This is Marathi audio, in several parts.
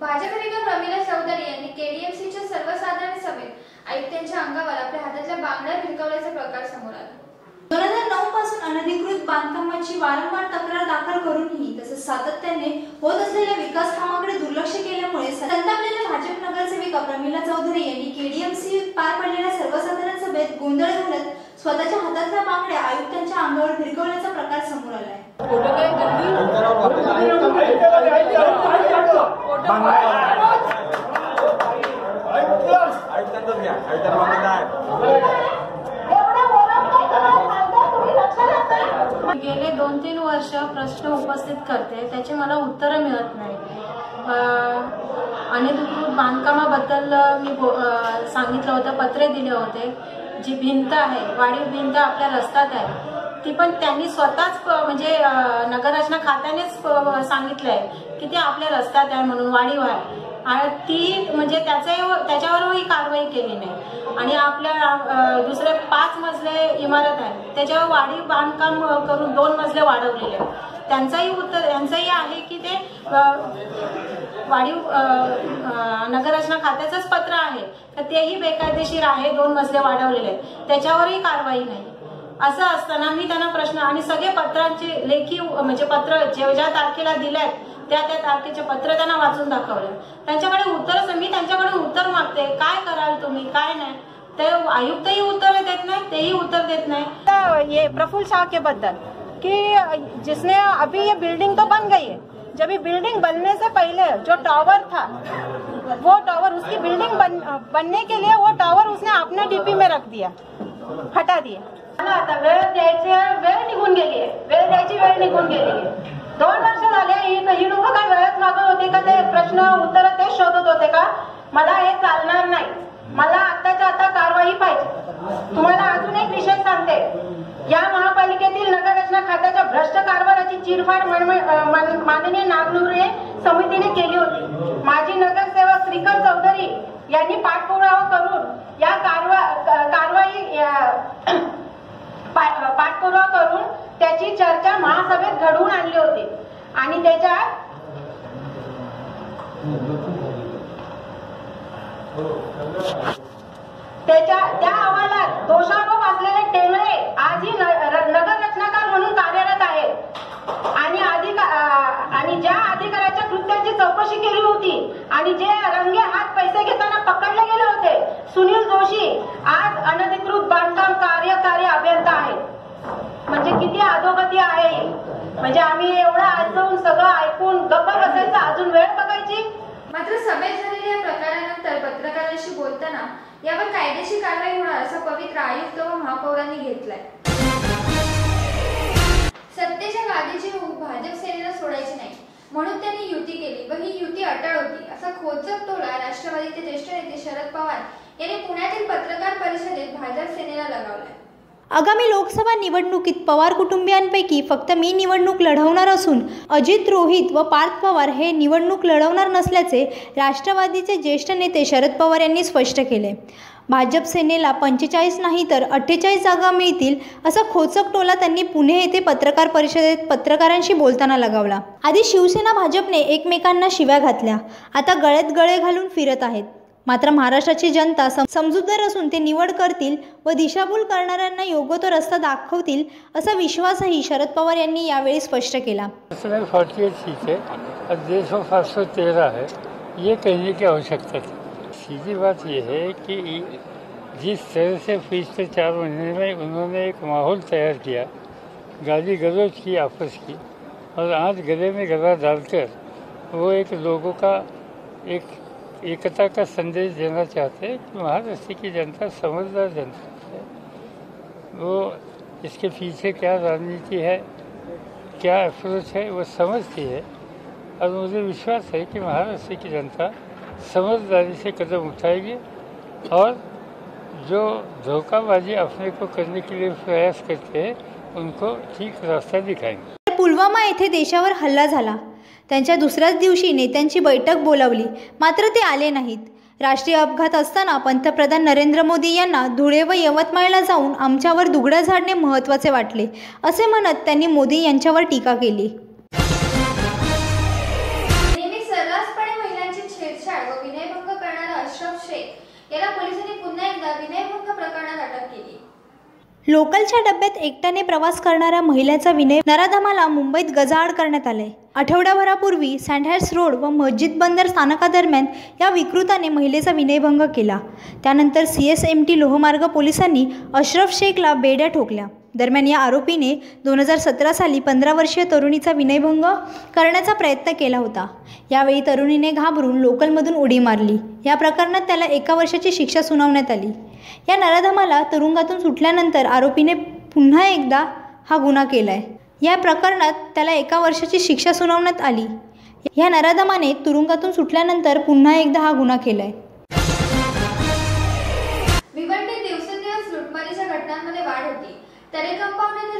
नसल्याने भाजप नेते प्रमिला चौधरी यांनी केडीएमसीच्या सर्वसाधारण सभेत आयुक्तांच्या अंगावर आपल्या हातातल्या बांगड्या भिरकवल्याचा प्रकार समोर आला. दोन हजार नऊ पासून अनधिकृत बांधकामाची वारंवार तक्रार दाखल करूनही तसंच सातत्याने होत असलेल्या विकास कामाकडे दुर्लक्ष केल्यामुळे संतापलेल्या भाजप नगरसेविका प्रमिला चौधरी यांनी केडीएमसी पार पडलेल्या सर्वसाधारण सभेत गोंधळ घालत स्वतःच्या हातातल्या बांगड्या आयुक्तांच्या अंगावर भिरकवल्याचा प्रकार समोर आलाय आयुक्तांचाच घ्या आयुक्तांना मागत आहे गेले दोन तीन वर्ष प्रश्न उपस्थित करते त्याची मला उत्तरं मिळत नाही. अनधिकृत बांधकामाबद्दल मी बो- सांगितलं होतं पत्रे दिले होते. जी भिंत आहे वाढीव भिंत आपल्या रस्त्यात आहे ती पण त्यांनी स्वतःच प- म्हणजे नगररचना खात्यानेच सांगितलं सांगितलंय की ते आपल्या रस्त्यात आहे म्हणून वाढीव आहे. आणि ती म्हणजे त्याचे त्याच्यावरही कारवाई केली नाही. आणि आपल्या दुसरे पाच मजले इमारत आहे त्याच्यावर वाढीव बांधकाम करून दोन मजले वाढवलेले आहेत. त्यांचंही उत्तर यांचंही आहे की ते वाढीव नगररचना खात्याचंच पत्र आहे. तर तेही बेकायदेशीर आहे दोन मजले वाढवलेले आहेत. त्याच्यावरही कारवाई नाही. असं असताना मी त्यांना प्रश्न आणि सगळे पत्रांचे लेखी म्हणजे पत्र जे ज्या तारखेला दिल्यात त्या त्या तारखेचे पत्र त्यांना वाचून दाखवले. त्यांच्याकडे उत्तर मी त्यांच्याकडे उत्तर मागते. काय कराल तुम्ही? काय नाही? ते आयुक्तही उत्तर देत नाही तेही उत्तर देत नाही. तर ये प्रफुल्ल शाह के बद्दल कि जिसने अभी ये बिल्डिंग तो बन गई है. जब ये बिल्डिंग बनने से पहले जो टावर था वो टावर उसकी बिल्डिंग बन, बनने के लिए वो टावर उसने अपने डीपी में रख दिया हटा दिया। ना आता वेळ द्यायची वेळ निघून गेली आहे. वेळ द्यायची वेळ निघून गेली आहे. दोन वर्ष झाले ही लोक काय वेळच मागत होते का ते प्रश्न उत्तर ते शोधत होते का? मला हे चालणार नाही. मला आताच्या आता कारवाई पाहिजे. तुम्हाला अजून एक विषय सांगते. या महापालिकेतील नगररचना खात्याच्या भ्रष्ट कारभाराची चिरफाड मान- माननीय नागनुरे समितीने केली होती. माजी नगरसेवक श्रीकर चौधरी यांनी पाठपुरावा करून या कारवा कारवाई या- पाठपुरावा करून त्याची चर्चा महासभेत घडवून आणली होती. आणि त्याच्यात त्याच्या त्या अहवालात दोषारोप असलेले टेंगळे आजही न- नगर रचनाकार म्हणून कार्यरत आहेत. आणि आणि ज्या अधिकाऱ्याच्या कृत्यांची चौकशी केली होती आणि जे रंगे हात पैसे घेताना पकडले गेले होते सुनील जोशी आज अनधिकृत बांधकाम कार्यकारी अभियंता आहेत. म्हणजे किती अधोगती आहे म्हणजे आम्ही एवढं आजवून सगळं ऐकून गप्प बसायचं अजून वेळ बघायची? मात्र सभेत झालेल्या या प्रकारानंतर पत्रकारांशी बोलताना यावर कायदेशीर कारवाई होणार असा पवित्र आयुक्त व महापौरांनी घेतलाय. सत्तेच्या गादीची हूक भाजप सेनेला सोडायची नाही म्हणून त्यांनी युती केली व ही युती अटळ होती असा खोचक टोला राष्ट्रवादीचे ज्येष्ठ नेते शरद पवार यांनी पुण्यातील पत्रकार परिषदेत भाजप सेनेला लगावलाय. आगामी लोकसभा निवडणुकीत पवार कुटुंबियांपैकी फक्त मी निवडणूक लढवणार असून अजित रोहित व पार्थ पवार हे निवडणूक लढवणार नसल्याचे राष्ट्रवादीचे ज्येष्ठ नेते शरद पवार यांनी स्पष्ट केले. भाजप सेनेला पंचेचाळीस नाही तर अठ्ठेचाळीस जागा मिळतील असा खोचक टोला त्यांनी पुणे येथे पत्रकार परिषदेत पत्रकारांशी बोलताना लगावला. आधी शिवसेना भाजपने एकमेकांना शिव्या घातल्या. आता गळ्यात गळे घालून फिरत आहेत. मात्र महाराष्ट्राची जनता सम समजूतदार असून ते निवड करतील व दिशाभूल करणाऱ्यांना योग्य तो रस्ता दाखवतील असा विश्वासही शरद पवार यांनी यावेळी स्पष्ट केला. इसमें एट सीटें और देश में सौ तेरह है ये कहने की आवश्यकता थी सीधी बात यह है कि जिस तरह से पिछले चार महीने में उन्होंने एक माहौल तैयार किया गाली गलोच की आपस की और आज गले में गला डालकर वो एक लोगों का एक एकता का संदेश देना चाहते हैं कि महाराष्ट्र की जनता, समझदार जनता है। वो इसके पीछे क्या राजनीति है, क्या अप्रोच है, वो समझती है। और मुझे विश्वास है कि महाराष्ट्र की जनता समझदारी से कदम उठाएगी और जो धोखाबाजी अपने को करने के लिए प्रयास करते हैं, उनको ठीक रास्ता दिखाएँगे। पुलवामा येथे देशावर हल्ला झाला। त्यांच्या दुसऱ्याच दिवशी नेत्यांची बैठक बोलावली. मात्र ते आले नाहीत. राष्ट्रीय अपघात असताना पंतप्रधान नरेंद्र मोदी यांना धुळे व यवतमाळला जाऊन आमच्यावर दुगडा झाडणे महत्त्वाचे वाटले असे म्हणत त्यांनी मोदी यांच्यावर टीका केली. विनयभंग करणारा अशरफ शेख याला पोलिसांनी पुन्हा एकदा विनयभंग लोकलच्या डब्यात एकट्याने प्रवास करणाऱ्या महिलेचा विनय नराधमाला मुंबईत गजाआड करण्यात आले. आठवड्याभरापूर्वी सँडहॅर्स रोड व मस्जिद बंदर स्थानकादरम्यान या विकृताने महिलेचा विनयभंग केला. त्यानंतर सी एस एम टी लोहमार्ग पोलिसांनी अशरफ शेखला बेड्या ठोकल्या. दरम्यान या आरोपीने दोन हजार सतरा साली पंधरा वर्षीय तरुणीचा विनयभंग करण्याचा प्रयत्न केला होता. यावेळी तरुणीने घाबरून लोकलमधून उडी मारली. या प्रकरणात त्याला एका वर्षाची शिक्षा सुनावण्यात आली. या नराधमाला तुरुंगातून सुटल्यानंतर आरोपीने पुन्हा एकदा हा गुन्हा केला आहे या प्रकरणात त्याला एका वर्षाची शिक्षा सुनावण्यात आली. या नराधमाने तुरुंगातून सुटल्यानंतर पुन्हा एकदा हा गुन्हा केला आहे भिवंडीत दिवसेंदिवस लुटमारीच्या घटनांमध्ये वाढ होती.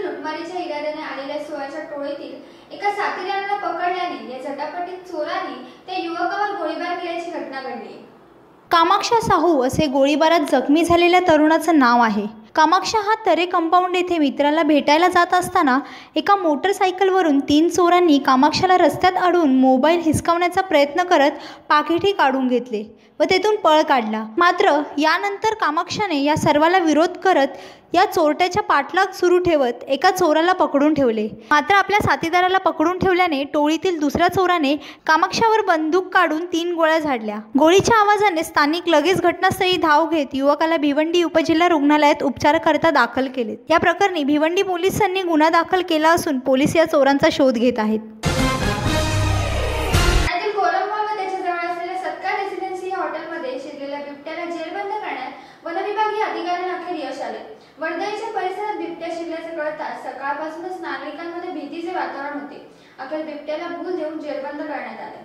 लुटमारीच्या इराद्याने आलेल्या टोळीतील एका साथीदाराला पकडल्याने या झटापटीत चोरांनी त्या युवकावर गोळीबार केल्याची घटना घडली. कामाक्षा साहू असे गोळीबारात जखमी झालेल्या तरुणाचं नाव आहे. कामाक्षा हा तरे कंपाऊंड येथे मित्राला भेटायला जात असताना एका मोटरसायकलवरून तीन चोरांनी कामाक्षाला रस्त्यात अडवून मोबाईल हिसकावण्याचा प्रयत्न करत पाकिटी काढून घेतले व तेथून पळ काढला. मात्र यानंतर कामाक्षाने या सर्वाला विरोध करत या चोरट्याच्या पाठलाग सुरू ठेवत एका चोराला पकडून ठेवले. मात्र आपल्या साथीदाराला पकडून ठेवल्याने टोळीतील दुसऱ्या चोराने कामाक्षावर बंदूक काढून तीन गोळ्या झाडल्या. गोळीच्या आवाजाने स्थानिक लगेच घटनास्थळी धाव घेत युवकाला भिवंडी उपजिल्हा रुग्णालयात उपचारकरता दाखल केलेत. या प्रकरणी भिवंडी पोलिसांनी गुन्हा दाखल केला असून पोलीस या चोरांचा शोध घेत आहेत. हॉटेलमध्ये शिरलेल्या बिबट्याला जेरबंद करण्यात वनविभागीय अधिकाऱ्यांना अखेर वर्दळीच्या परिसरात बिबट्या शिरल्याचे कळताच सकाळपासूनच नागरिकांमध्ये भीतीचे वातावरण होते. अखेर बिबट्याला भूल देऊन जेरबंद करण्यात आले.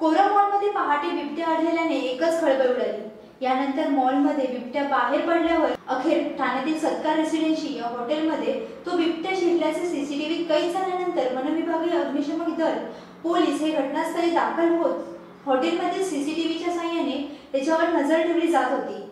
कोरामॉलमध्ये पहाटे बिबट्या आढळल्याने एकच खळबळ उडाली. यानंतर मॉलमध्ये बिबट्या बाहेर पडल्यावर अखेर ठाण्यातील सत्कार रेसिडेन्सी या हॉटेलमध्ये तो बिबट्या शिरल्याचे सीसीटीव्ही कैद झाल्यानंतर वनविभागीय अग्निशमक दल पोलीस हे घटनास्थळी दाखल होत हॉटेलमधील सीसीटीव्हीच्या साह्याने त्याच्यावर नजर ठेवली जात होती.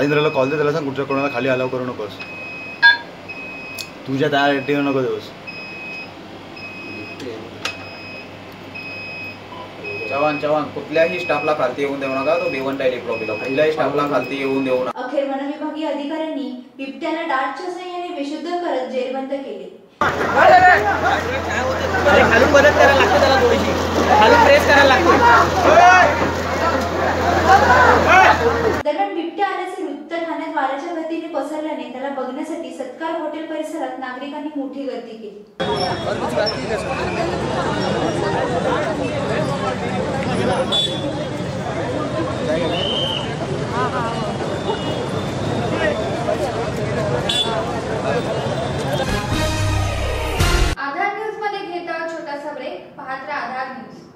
राजेंद्रला कॉल दे त्याला सांग कुठच्या कोणाला खाली अलाव करू नकोस. तुझ्या त्या ऍक्टिव्ह नको देऊस. चव्हाण चव्हाण कुठल्याही स्टाफला खालती येऊन देऊ नका तो भिवंडी इलेक्ट्रॉनिकला कुठल्याही स्टाफला खालती येऊन देऊ नका. अखेर वनविभागीय अधिकाऱ्यांनी बिबट्याला डार्टच्या साहाय्याने बेशुद्ध करत जेरबंद केले. खालून मदत करायला लागते त्याला थोडीशी. खालून प्रेस करायला लागते. दरम्यान उत्तर ठाण्यात वाऱ्याच्या गतीने पसरल्याने त्याला बघण्यासाठी सत्कार हॉटेल परिसरात नागरिकांनी मोठी गर्दी केली. आधार न्यूजमध्ये घेत आहोत छोटासा ब्रेक पाहत आधार न्यूज.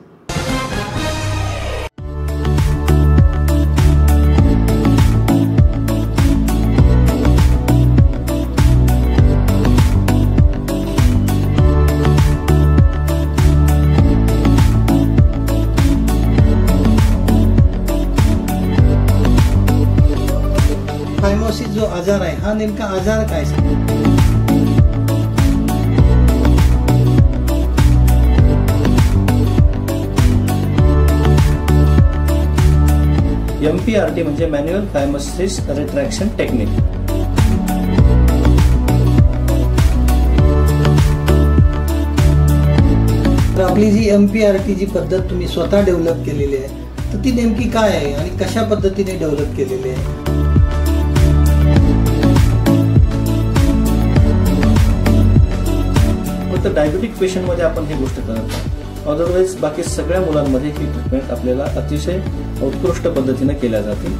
आजार आहे. हा नेमका आजार काय? एम पी आर टी म्हणजे मॅन्युअल फायमोसिस रिट्रॅक्शन टेक्निक तर आपली जी एम पी आर टी जी पद्धत तुम्ही स्वतः डेव्हलप केलेली आहे तर ती नेमकी काय आहे आणि कशा पद्धतीने डेव्हलप केलेली आहे? डायबिटिक पेशंटमध्ये आपण ही गोष्ट करत नाही अदरवाईज बाकी सगळ्या मुलांमध्ये ही ट्रीटमेंट आपल्याला अतिशय उत्कृष्ट पद्धतीनं केल्या जाते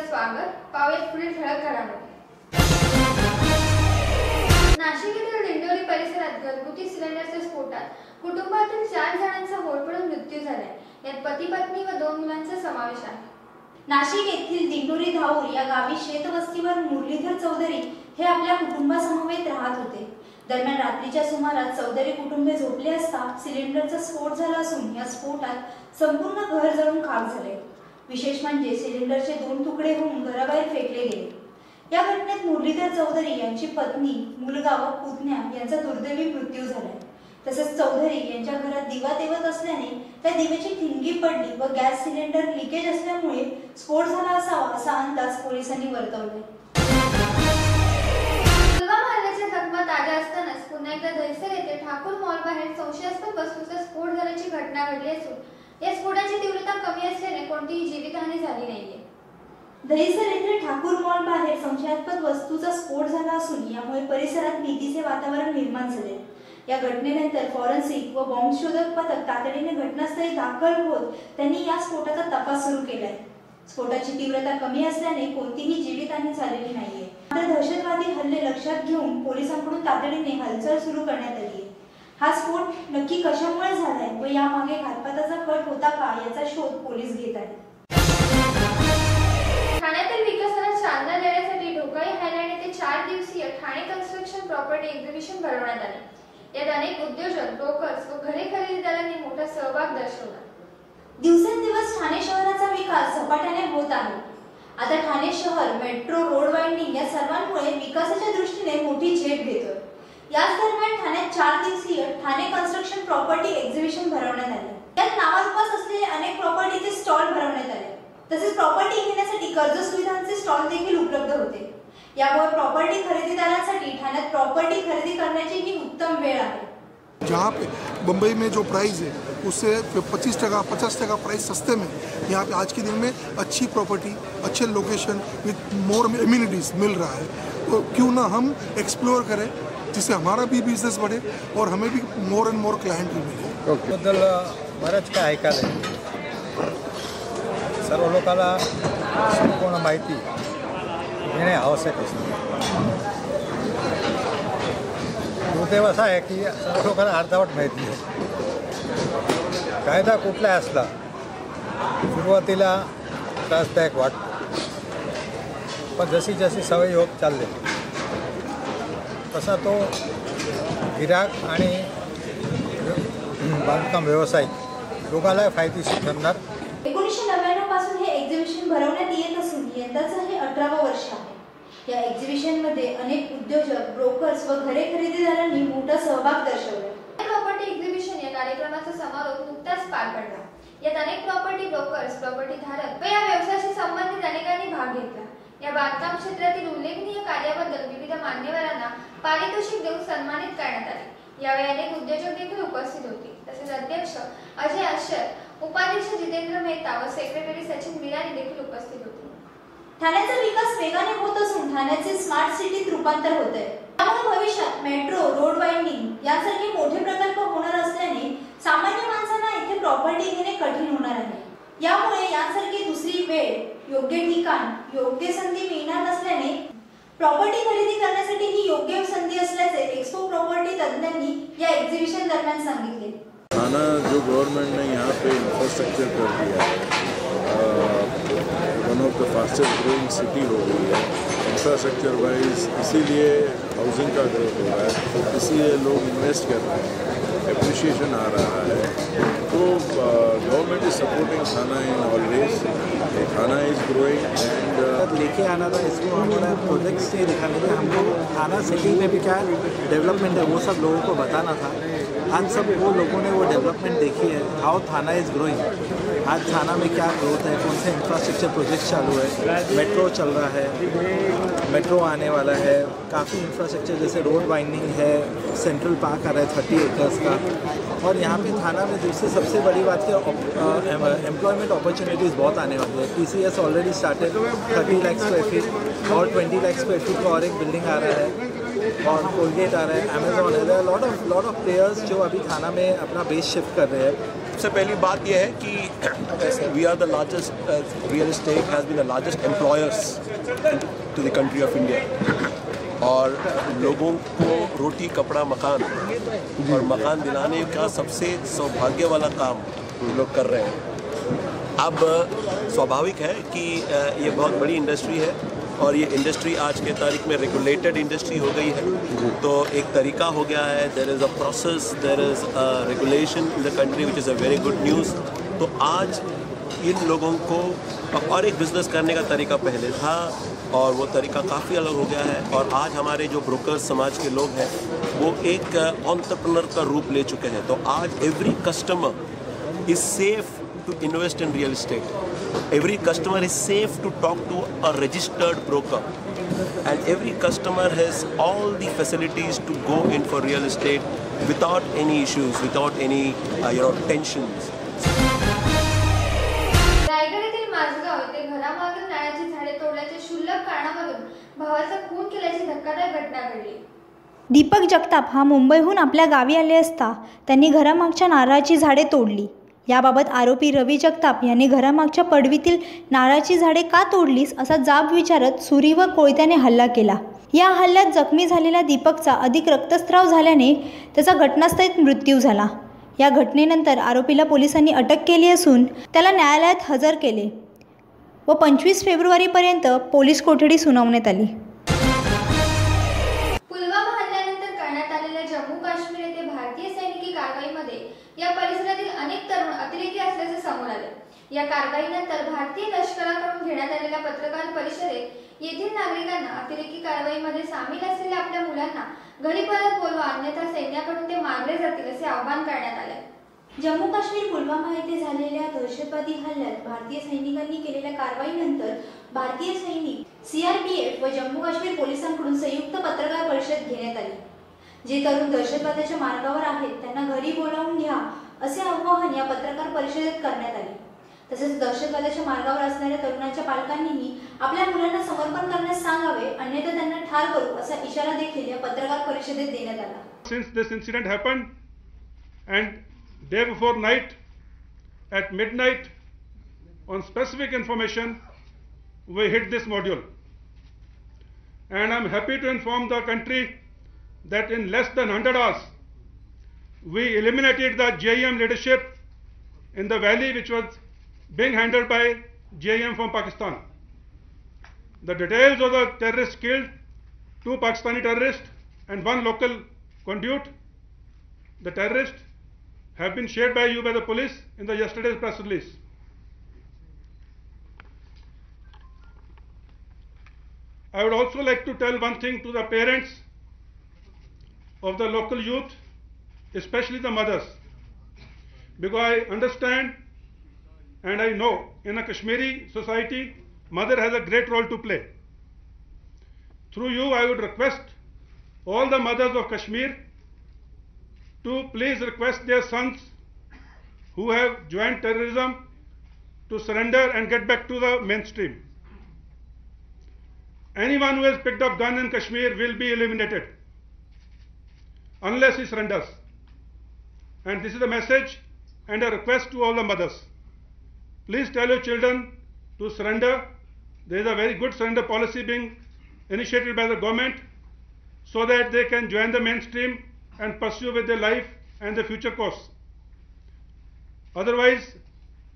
स्वागत. पावेल पुढील ठळक घरगुती सिलेंडरच्या स्फोटात कुटुंबातील चार जणांचा होरपळून मृत्यू झालाय. यात पती पत्नी व दोन मुलांचा समावेश आहे. नाशिक येथील दिंडोरी धाऊर या गावी शेतवस्तीवर मुरलीधर चौधरी हे आपल्या कुटुंबासमवेत राहत होते. दरम्यान रात्रीच्या सुमारास चौधरी कुटुंबे झोपले असता सिलेंडरचा स्फोट झाला असून या स्फोटात संपूर्ण घर जळून खाक झाले. विशेष म्हणजे सिलेंडरचे दोन तुकडे होऊन घराबाहेर फेकले गेले. या घटनेत मुरलीधर चौधरी यांची पत्नी मुलगा व पुतण्या यांचा दुर्दैवी मृत्यू झालाय तसेच चौधरी यांच्या घरात दिवा तेवत असल्याने त्या दिव्याची ठिणगी पडली व गॅस सिलेंडर लिकेज असल्यामुळे स्फोट झाला असावा असा अंदाज पोलिसांनी वर्तवलाय ताज्या असतानाच पुन्हा एकदा दहिसर येथे ठाकूर मॉल बाहेर संशयास्पद वस्तूचा स्फोट झाल्याची घटना घडली असून या स्फोटाची तीव्रता कमी असल्याने कोणतीही जीवितहानी झाली नाहीये. दहिसर येथे ठाकूर मॉल बाहेर संशयास्पद वस्तूचा स्फोट झाला असून यामुळे परिसरात भीतीचे वातावरण निर्माण झाले. या घटनेनंतर फॉरेन्सिक व बॉम्ब शोधक पथक तातडीने घटनास्थळी दाखल होत त्यांनी या स्फोटाचा तपास सुरू केलाय. स्फोटाची तीव्रता कमी असल्याने कोणतीही जीवितहानी झालेली नाहीये. मात्र दहशतवादी हल्ले लक्षात घेऊन पोलिसांकडून तातडीने हालचाल सुरू करण्यात आली आहे हा स्फोट नक्की कशामुळे झालाय व यामागे घातपाताचा कट होता का याचा शोध पोलीस घेत आहेत. ठाण्यातील विकासाला चालना देण्यासाठी ढोकाळी हायलँड येथे चार दिवसीय ठाणे कन्स्ट्रक्शन प्रॉपर्टी एक्झिबिशन भरवण्यात आले. यात अनेक उद्योजक ब्रोकर्स व घरे खरेदीदारांनी मोठा सहभाग दर्शवला. दिवसेंदिवस ठाणे शहराचा विकास झपाट्याने होत आहे. आता ठाणे शहर मेट्रो रोड वाइंडिंग या सर्वांमुळे विकासाच्या दृष्टीने मोठी झेप घेतोय. याच दरम्यान ठाण्यात चार दिवसीय ठाणे कन्स्ट्रक्शन प्रॉपर्टी एक्झिबिशन भरवण्यात आले. त्यात नावारूपास असलेले अनेक प्रॉपर्टीचे स्टॉल भरवण्यात आले. तसेच प्रॉपर्टी घेण्यासाठी कर्ज सुविधांचे स्टॉल देखील उपलब्ध होते. यामुळे प्रॉपर्टी खरेदीदारांसाठी ठाण्यात प्रॉपर्टी खरेदी करण्याची ही उत्तम वेळ आहे. जहाँ पे बम्बई में जो प्राइस है उससे पच्चीस टका पचास टका प्राइस सस्ते में यहाँ पे आज के दिन में अच्छी प्रॉपर्टी अच्छे लोकेशन विथ मोर इम्यूनिटीज़ मिल रहा है। तो क्यों ना हम एक्सप्लोर करें जिससे हमारा भी बिज़नेस बढ़े और हमें भी मोर एंड मोर क्लाइंट भी मिले। बद्दल बरंच काय ऐकायला. सर्व लोकांना संपूर्ण माहिती घेणे आवश्यक असते. दुर्दैव असं आहे की सर्व लोकांना अर्धवट माहिती आहे. कायदा कुठला असला सुरुवातीला त्रासदायक वाटतो. पण जशी जशी सवय होत चालली तसा तो गिराक आणि बांधकाम व्यावसायिक दोघालाही फायदेशीर ठरणार एकोणीसशे नव्याण्णवपासून हे एक्झिबिशन भरवण्यात येत असून यंदाचं हे अठरावं वर्ष आहे या एक्झिबिशनमध्ये अनेक उद्योजक ब्रोकर्स व घरे खरेदीदारांनी मोठा सहभाग दर्शवला. प्रॉपर्टी एक्झिबिशन या कार्यक्रमाचा समारोप नुकताच पार पडला. यात अनेक प्रॉपर्टी ब्रोकर्स प्रॉपर्टी धारक व या व्यवसायाशी संबंधित अनेकांनी भाग घेतला. या बांधकाम क्षेत्रातील उल्लेखनीय कार्याबद्दल विविध मान्यवरांना पारितोषिक देऊन सन्मानित करण्यात आले. यावेळी अनेक उद्योजक देखील उपस्थित होते. तसेच अध्यक्ष अजय अश्वर उपाध्यक्ष जितेंद्र मेहता व सेक्रेटरी सचिन बिरानी देखील उपस्थित होते. ठाण्याचा विकास वेगाने होत असून ठाण्याचे स्मार्ट सिटीत रूपांतर होत आहे त्यामुळे भविष्यात मेट्रो रोड वाइंडिंग यासारखे मोठे प्रकल्प होणार असल्याने सामान्य माणसांना इथे प्रॉपर्टी घेणे कठीण होणार आहे. यामुळे यासारखी दुसरी वेळ योग्य ठिकाण योग्य संधी मिळणार नसल्याने प्रॉपर्टी खरेदी करण्यासाठी ही योग्य संधी असल्याचे एक्सपो प्रॉपर्टी तज्ज्ञांनी या एक्झिबिशन दरम्यान सांगितले. जो गवर्नमेंट ने यहाँ पे इंफ्रास्ट्रक्चर कर दिया है द फास्टेस्ट ग्रोइंग सिटी हो गई है। इंफ्रास्ट्रक्चर वाइज इसीलिए हाउसिंग का ग्रोथ हो रहा है। इसीलिए लोग इन्वेस्ट कर रहे हैं। अप्रिशिएशन आ रहा है। तो government is supporting Thane in always Thane is growing and लेके आना था, इसको हमारा प्रोजेक्ट से दिखाने के हम लोग थाना सिटी में भी क्या डेवलपमेंट है, वो सब लोगों को बताना था। हम सब वो लोगों ने वो डेवलपमेंट देखी है हाउ थाना इज़ ग्रोइंग आज थाना में क्या ग्रोथ है? कौन से इंफ्रास्ट्रक्चर प्रोजेक्ट चालू है? मेट्रो चल रहा है। मेट्रो आने वाला है। काफ़ी इंफ्रास्ट्रक्चर जैसे रोड वाइंडिंग है सेंट्रल पार्क आ रहा है थर्टी एकर्स का। और यहाँ पे थाना में दूसरी सबसे बड़ी बात क्या एम्प्लॉयमेंट अपॉर्चुनिटीज़ बहुत आने वाली है। T C S already started thirty lakh square feet और ट्वेंटी लाख स्क्वायर फीट का और एक बिल्डिंग आ रहा है। और कोलगेट आ रहा है अमेजोन है। Lot of lot of players जो अभी थाना में अपना बेस शिफ्ट कर रहे हैं। सबसे पहली बात यह है कि we are the largest real estate has been the largest employers to the country of India और लोगों को रोटी, कपड़ा, मकान और मकान दिलाने का सबसे सौभाग्य वाला काम लोग कर रहे हैं। अब स्वाभाविक है कि ये बहुत बड़ी इंडस्ट्री है। और ये इंडस्ट्री आज के तारीख में रेगुलेटेड इंडस्ट्री हो गई है। तो एक तरीका हो गया है there is a process there is a regulation in the country which is a very good news तो आज इन लोगों को और एक बिज़नेस करने का तरीका पहले था और वो तरीका काफ़ी अलग हो गया है। और आज हमारे जो ब्रोकर समाज के लोग हैं, वो एक ऑन्टरप्रनर का रूप ले चुके हैं। तो आज every customer is safe to invest in real estate. Every customer is safe to talk to a registered broker. And every customer has all the facilities to go in for real estate without any issues, without any uh, you know tensions. Deepak Jagtap हा मुंबईहून आपल्या गावी आले असता त्यांनी घरामागच्या नारळाची झाडे तोडली याबाबत आरोपी रवी जगताप यांनी घरामागच्या पडवीतील नारळाची झाडे का तोडलीस असा जाब विचारत सुरी व कोयत्याने हल्ला केला. या हल्ल्यात जखमी झालेल्या दीपकचा अधिक रक्तस्राव झाल्याने त्याचा घटनास्थळीत मृत्यू झाला. या घटनेनंतर आरोपीला पोलिसांनी अटक केली असून त्याला न्यायालयात हजर केले व पंचवीस फेब्रुवारीपर्यंत पोलीस कोठडी सुनावण्यात आली. या परिसरातील अनेक तरुण अतिरेकी असल्याचे समोर आले. या कारवाईनंतर भारतीय लष्कराकडून घेण्यात आलेल्या पत्रकार परिषदेत येथील नागरिकांना अतिरेकी कारवाईमध्ये सामील असलेल्या आपल्या मुलांना घरी परत बोलवा अन्यथा सैन्याकडून ते मारले जातील असे आवाहन करण्यात आले. जम्मू काश्मीर पुलवामा येथे झालेल्या दहशतवादी हल्ल्यात भारतीय सैनिकांनी केलेल्या कारवाईनंतर भारतीय सैनिक सीआरपीएफ व जम्मू काश्मीर पोलिसांकडून संयुक्त पत्रकार परिषद घेण्यात आली. जे तरुण दहशतवादाच्या मार्गावर आहेत त्यांना घरी बोलावून घ्या असे आवाहन या पत्रकार परिषदेत करण्यात आले. तसेच दहशतवादाच्या मार्गावर असणाऱ्या तरुणांच्या पालकांनीही आपल्या मुलांना समर्पण करण्यास सांगावे अन्यथा त्यांना ठार करू असा इशारा देखील या पत्रकार परिषदेत देण्यात आला. Since this incident happened and day before night at midnight on specific information we hit this module. And i'm happy to inform the country that in less than 100 hours we eliminated the JEM leadership in the valley which was being handled by JEM from Pakistan. The details of the terrorists killed, two Pakistani terrorists and one local conduit. The terrorists have been shared by you by the police in the yesterday's press release. I would also like to tell one thing to the parents of the local youth, especially the mothers, because I understand and I know in a Kashmiri society, mother has a great role to play. Through you, I would request all the mothers of Kashmir to please request their sons who have joined terrorism to surrender and get back to the mainstream. Anyone who has picked up gun in Kashmir will be eliminated unless he surrenders. And this is a message and a request to all the mothers. Please tell your children to surrender. There is a very good surrender policy being initiated by the government so that they can join the mainstream and pursue with their life and their future course. Otherwise,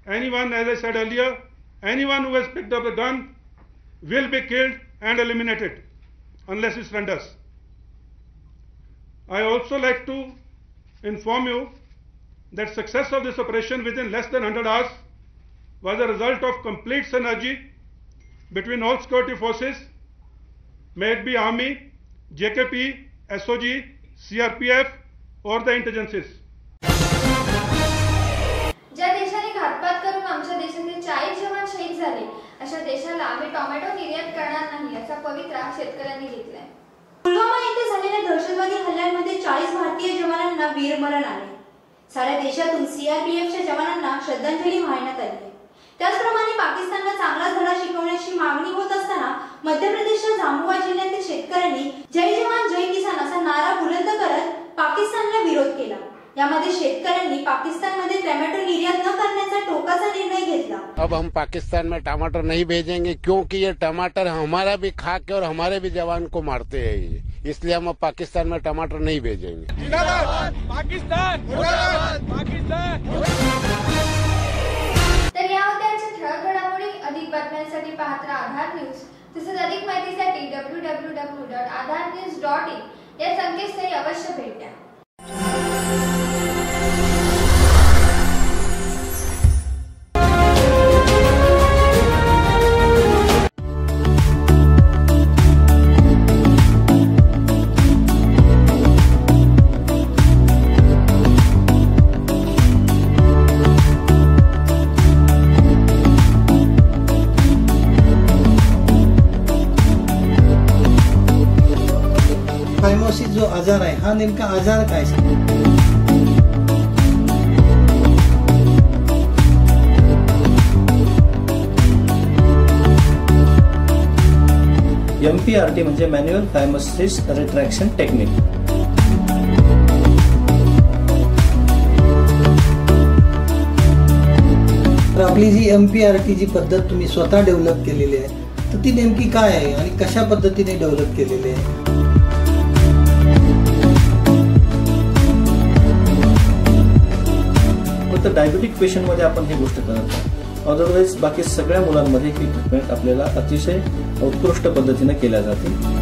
anyone, as I said earlier, anyone who has picked up a gun will be killed and eliminated unless he surrenders. I also like to inform you that success of this operation within less than 100 hours was a result of complete synergy between all security forces, may it be Army, JKP, SOG, CRPF or the intelligences. ज्या देशाने घातपात करून आमच्या देशातील चाळीस जवान शहीद झाले अशा देशाला आम्ही टोमॅटो निर्यात करणार नाही असा पवित्रा शेतकऱ्यांनी घेतलाय पुलवामा येथे झालेल्या दहशतवादी हल्ल्यांमध्ये चाळीस भारतीय जवानांना वीरमरण आले. साऱ्या देशातून सीआरपीएफच्या जवानांना श्रद्धांजली वाहण्यात आली त्याचप्रमाणे पाकिस्तानला चांगला धडा शिकवण्याची मागणी होत असताना मध्य प्रदेशच्या झामुआ जिल्ह्यातील शेतकऱ्यांनी जय जवान जय किसान असा नारा बुलंद करत पाकिस्तानला विरोध केला. यामध्ये शेतकऱ्यांनी पाकिस्तानमध्ये टोमॅटो निर्यात न करण्याचा टोकाचा निर्णय घेतला. अब हम पाकिस्तान में टमाटर नहीं भेजेंगे क्योंकि ये टमाटर हमारा भी खा के और हमारे भी जवान को मारते हैं ये। इसलिए हम अब पाकिस्तान में टमाटर नहीं भेजेंगे। पाकिस्तान! पाकिस्तान! तर या होत्या ठळक घडामोडी. अधिक बातम्यांसाठी पाहत राहा आधार न्यूज़. तसेच अधिक माहितीसाठी W W W dot Aadhaar news dot in या संकेतस्थळी अवश्य भेट द्या. हा नेमका आजार काय? एम पी आर टी म्हणजे मॅन्युअल फायमोसिस रिट्रॅक्शन टेक्निक तर आपली जी एम पी आर टी जी पद्धत तुम्ही स्वतः डेव्हलप केलेली आहे तर ती नेमकी काय आहे आणि कशा पद्धतीने डेव्हलप केलेली आहे? डायबिटिक पेशंटमध्ये आपण ही गोष्ट करत नाही अदरवाईज बाकी सगळ्या मुलांमध्ये ही ट्रीटमेंट आपल्याला अतिशय उत्कृष्ट पद्धतीने केल्या जाते